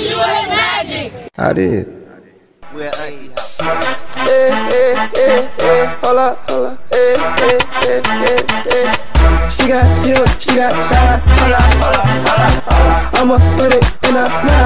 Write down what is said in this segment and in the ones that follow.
magic. I did. We're auntie house. Eh, eh, eh, hey, hey, hey, hey, holla, holla, hey, hey, hey, hey, hey. She got silver, she got shine, holla, holla, holla, holla. I'ma put it in a line,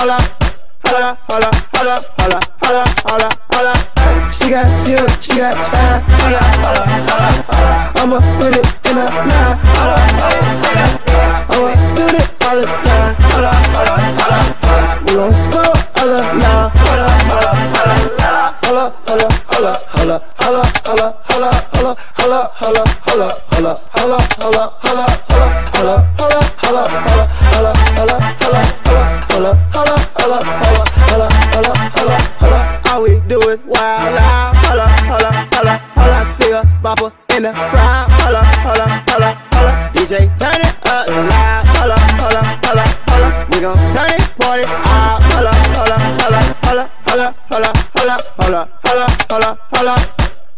holla. Holla, holla, holla, holla, holla, holla, holla. She got silver, she got shine. Holla, holla, holla, holla. I'ma put it in a line. Holla, holla, holla, holla. I'ma do it all the time. Holla, holla, holla, holla. We gon' smoke holla now. Holla, holla, holla, holla, holla, holla, holla, holla, holla, holla, holla, holla, holla, holla, holla, holla, holla, holla, holla, is wild out. Holla, holla, holla, holla. See a bopper in the crowd. Holla, holla, holla, holla. DJ turn it up loud. Holla, holla, holla, holla. We gon' turn it party out. Holla, holla, holla, holla, holla, holla, holla, holla, holla, holla, holla.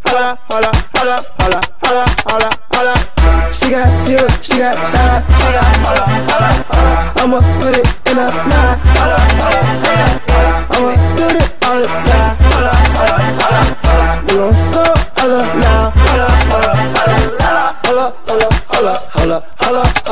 Holla, holla, holla, holla, holla, holla, holla. She got silver, she got shine. Holla, holla, holla, holla. I'ma put it in a line. Holla, holla, holla, holla. I'ma do it all the time.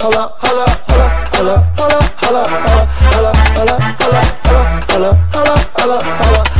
holla, holla, holla, holla, holla, holla, holla, holla, holla, holla, holla, holla, holla, holla, holla, holla,